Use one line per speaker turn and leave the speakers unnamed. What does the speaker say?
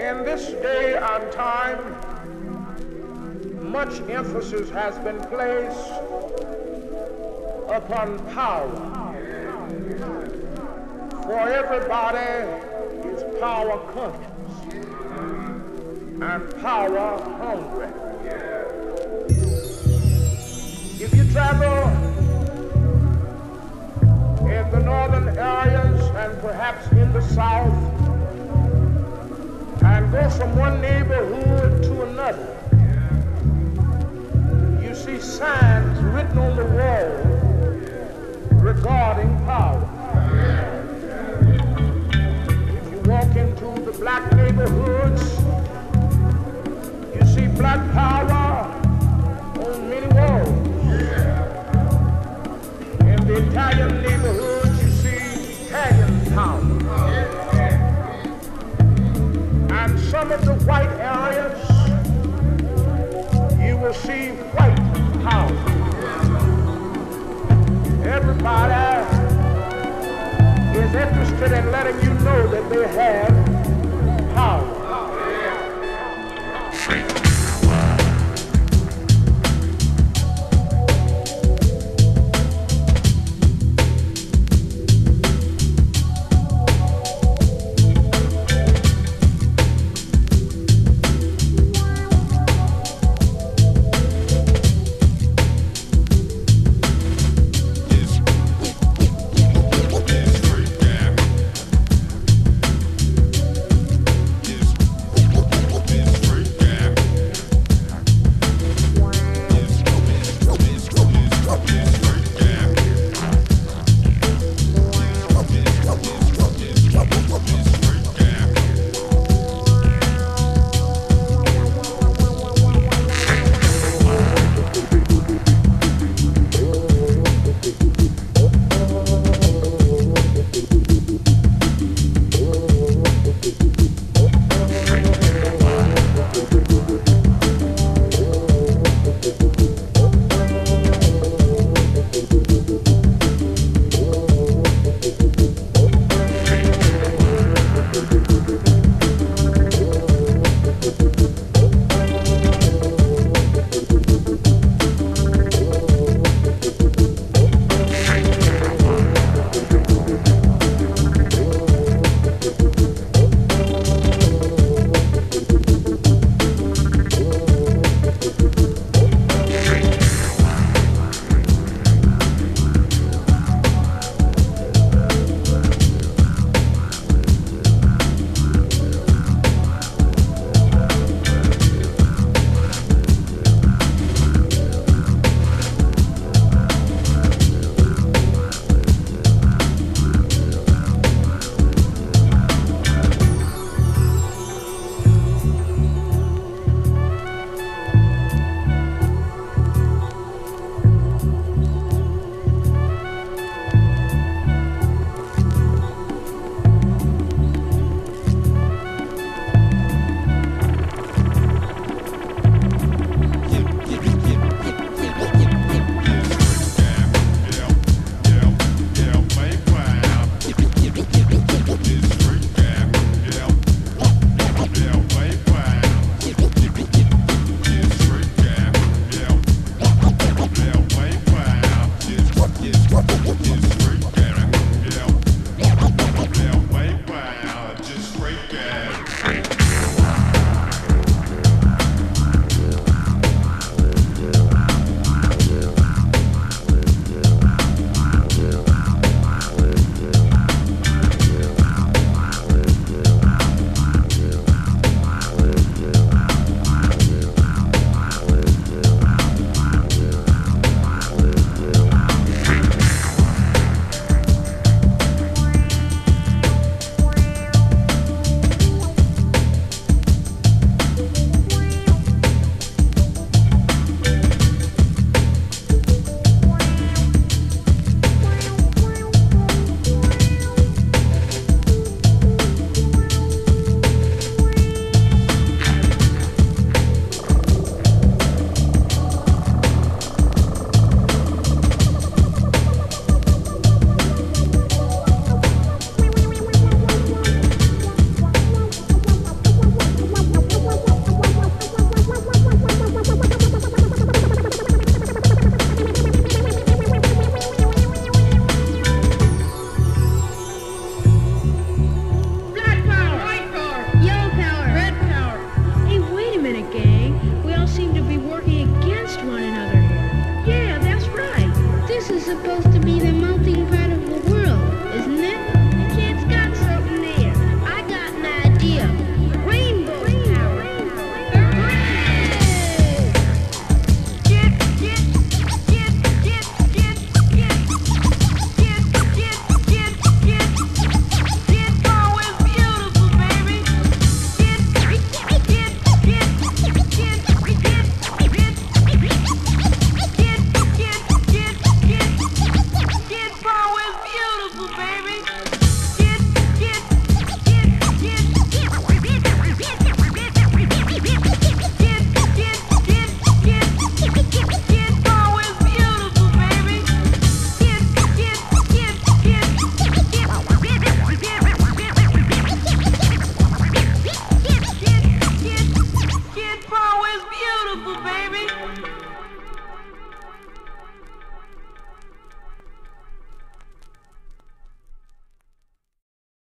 In this day and time, much emphasis has been placed upon power. For everybody is power conscious and power hungry. And perhaps in the south, and go from one neighborhood to another, you see signs written on the wall regarding power.